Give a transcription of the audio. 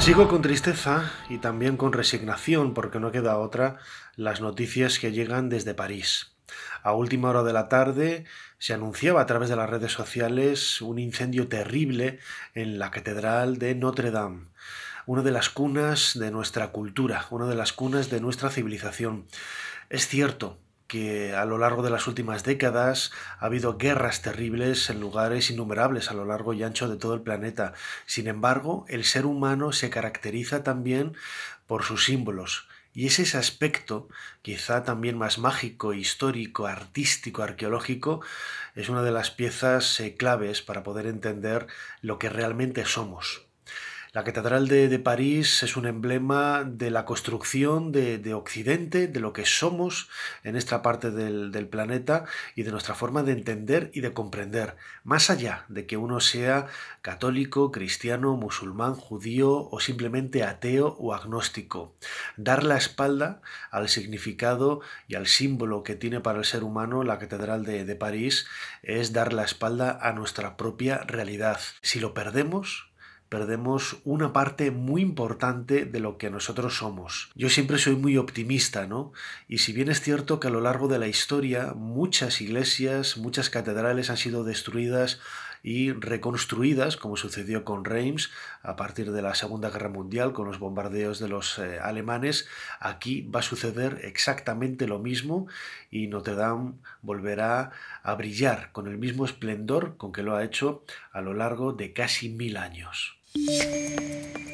Sigo con tristeza y también con resignación, porque no queda otra, las noticias que llegan desde París. A última hora de la tarde se anunciaba a través de las redes sociales un incendio terrible en la Catedral de Notre Dame, una de las cunas de nuestra cultura, una de las cunas de nuestra civilización. Es cierto, que a lo largo de las últimas décadas ha habido guerras terribles en lugares innumerables a lo largo y ancho de todo el planeta. Sin embargo, el ser humano se caracteriza también por sus símbolos. Y es ese aspecto, quizá también más mágico, histórico, artístico, arqueológico, es una de las piezas eh, claves para poder entender lo que realmente somos. La Catedral de, París es un emblema de la construcción de, Occidente, de lo que somos en esta parte del, del, planeta y de nuestra forma de entender y de comprender, más allá de que uno sea católico, cristiano, musulmán, judío o simplemente ateo o agnóstico. Dar la espalda al significado y al símbolo que tiene para el ser humano la Catedral de, de París es dar la espalda a nuestra propia realidad. Si lo perdemos, perdemos una parte muy importante de lo que nosotros somos. Yo siempre soy muy optimista, ¿no? Y si bien es cierto que a lo largo de la historia muchas iglesias, muchas catedrales han sido destruidas y reconstruidas, como sucedió con Reims a partir de la Segunda Guerra Mundial con los bombardeos de los eh, alemanes, aquí va a suceder exactamente lo mismo y Notre Dame volverá a brillar con el mismo esplendor con que lo ha hecho a lo largo de casi mil años. うん。